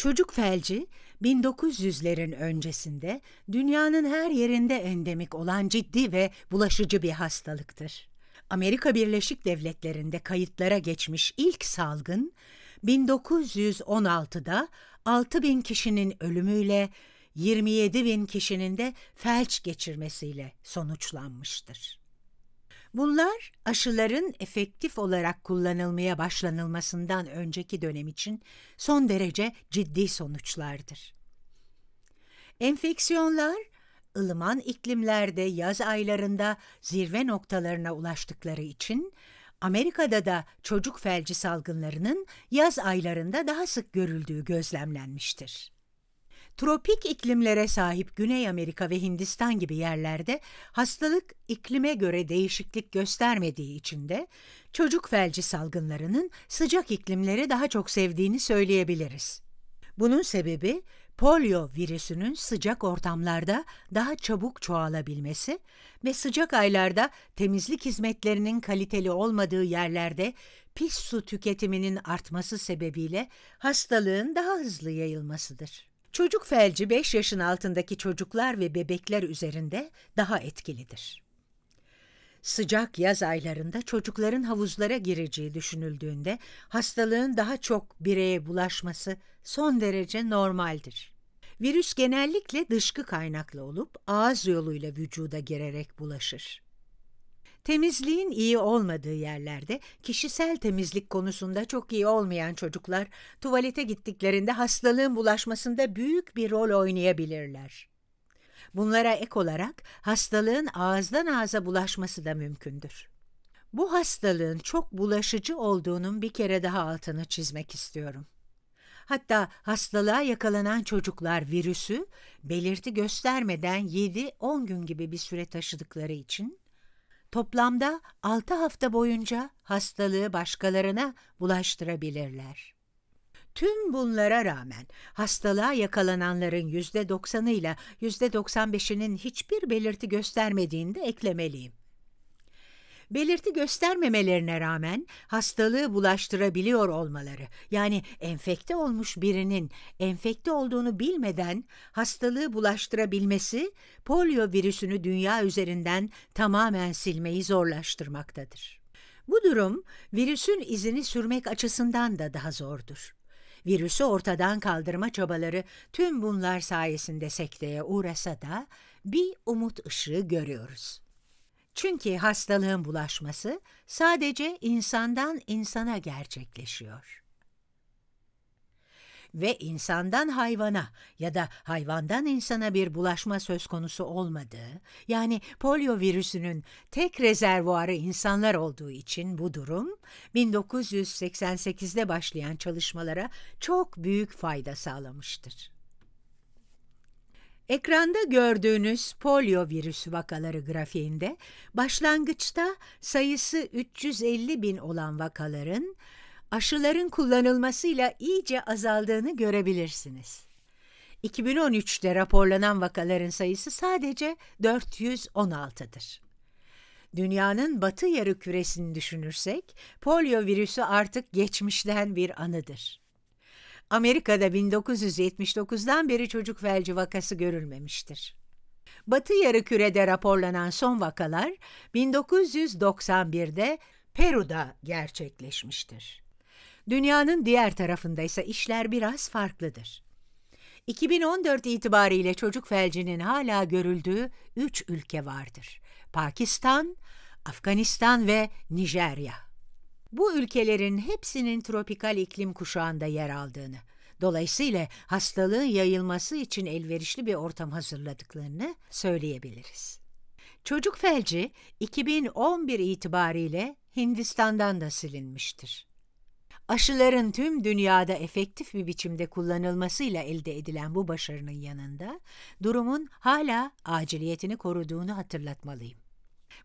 Çocuk felci 1900'lerin öncesinde dünyanın her yerinde endemik olan ciddi ve bulaşıcı bir hastalıktır. Amerika Birleşik Devletleri'nde kayıtlara geçmiş ilk salgın 1916'da 6 bin kişinin ölümüyle 27 bin kişinin de felç geçirmesiyle sonuçlanmıştır. Bunlar aşıların efektif olarak kullanılmaya başlanılmasından önceki dönem için son derece ciddi sonuçlardır. Enfeksiyonlar ılıman iklimlerde yaz aylarında zirve noktalarına ulaştıkları için Amerika'da da çocuk felci salgınlarının yaz aylarında daha sık görüldüğü gözlemlenmiştir. Tropik iklimlere sahip Güney Amerika ve Hindistan gibi yerlerde hastalık iklime göre değişiklik göstermediği için de çocuk felci salgınlarının sıcak iklimleri daha çok sevdiğini söyleyebiliriz. Bunun sebebi polio virüsünün sıcak ortamlarda daha çabuk çoğalabilmesi ve sıcak aylarda temizlik hizmetlerinin kaliteli olmadığı yerlerde pis su tüketiminin artması sebebiyle hastalığın daha hızlı yayılmasıdır. Çocuk felci 5 yaşın altındaki çocuklar ve bebekler üzerinde daha etkilidir. Sıcak yaz aylarında çocukların havuzlara gireceği düşünüldüğünde hastalığın daha çok bireye bulaşması son derece normaldir. Virüs genellikle dışkı kaynaklı olup ağız yoluyla vücuda girerek bulaşır. Temizliğin iyi olmadığı yerlerde kişisel temizlik konusunda çok iyi olmayan çocuklar tuvalete gittiklerinde hastalığın bulaşmasında büyük bir rol oynayabilirler. Bunlara ek olarak hastalığın ağızdan ağza bulaşması da mümkündür. Bu hastalığın çok bulaşıcı olduğunun bir kere daha altını çizmek istiyorum. Hatta hastalığa yakalanan çocuklar virüsü belirti göstermeden 7-10 gün gibi bir süre taşıdıkları için toplamda 6 hafta boyunca hastalığı başkalarına bulaştırabilirler. Tüm bunlara rağmen hastalığa yakalananların %90'ıyla %95'inin hiçbir belirti göstermediğini de eklemeliyim. Belirti göstermemelerine rağmen hastalığı bulaştırabiliyor olmaları, yani enfekte olmuş birinin enfekte olduğunu bilmeden hastalığı bulaştırabilmesi, polio virüsünü dünya üzerinden tamamen silmeyi zorlaştırmaktadır. Bu durum virüsün izini sürmek açısından da daha zordur. Virüsü ortadan kaldırma çabaları tüm bunlar sayesinde sekteye uğrasa da bir umut ışığı görüyoruz. Çünkü hastalığın bulaşması sadece insandan insana gerçekleşiyor. Ve insandan hayvana ya da hayvandan insana bir bulaşma söz konusu olmadığı, yani polio virüsünün tek rezervuarı insanlar olduğu için bu durum 1988'de başlayan çalışmalara çok büyük fayda sağlamıştır. Ekranda gördüğünüz polio virüsü vakaları grafiğinde başlangıçta sayısı 350 bin olan vakaların aşıların kullanılmasıyla iyice azaldığını görebilirsiniz. 2013'te raporlanan vakaların sayısı sadece 416'dır. Dünyanın batı yarı küresini düşünürsek polio virüsü artık geçmişten bir anıdır. Amerika'da 1979'dan beri çocuk felci vakası görülmemiştir. Batı yarı raporlanan son vakalar 1991'de Peru'da gerçekleşmiştir. Dünyanın diğer tarafında ise işler biraz farklıdır. 2014 itibariyle çocuk felcinin hala görüldüğü üç ülke vardır. Pakistan, Afganistan ve Nijerya. Bu ülkelerin hepsinin tropikal iklim kuşağında yer aldığını, dolayısıyla hastalığın yayılması için elverişli bir ortam hazırladıklarını söyleyebiliriz. Çocuk felci 2011 itibariyle Hindistan'dan da silinmiştir. Aşıların tüm dünyada efektif bir biçimde kullanılmasıyla elde edilen bu başarının yanında durumun hala aciliyetini koruduğunu hatırlatmalıyım.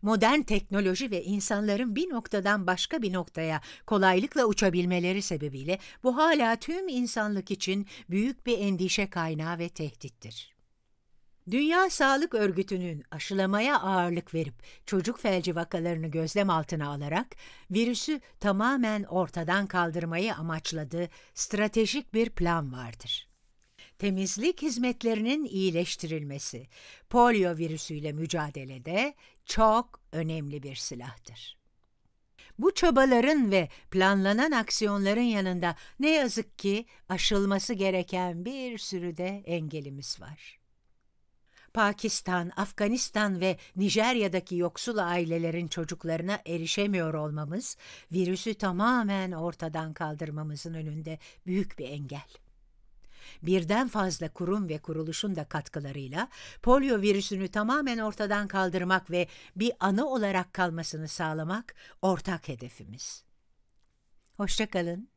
Modern teknoloji ve insanların bir noktadan başka bir noktaya kolaylıkla uçabilmeleri sebebiyle bu hala tüm insanlık için büyük bir endişe kaynağı ve tehdittir. Dünya Sağlık Örgütü'nün aşılamaya ağırlık verip çocuk felci vakalarını gözlem altına alarak virüsü tamamen ortadan kaldırmayı amaçladığı stratejik bir plan vardır. Temizlik hizmetlerinin iyileştirilmesi polio virüsüyle mücadelede çok önemli bir silahtır. Bu çabaların ve planlanan aksiyonların yanında ne yazık ki aşılması gereken bir sürü de engelimiz var. Pakistan, Afganistan ve Nijerya'daki yoksul ailelerin çocuklarına erişemiyor olmamız, virüsü tamamen ortadan kaldırmamızın önünde büyük bir engel. Birden fazla kurum ve kuruluşun da katkılarıyla polio virüsünü tamamen ortadan kaldırmak ve bir anı olarak kalmasını sağlamak ortak hedefimiz. Hoşçakalın.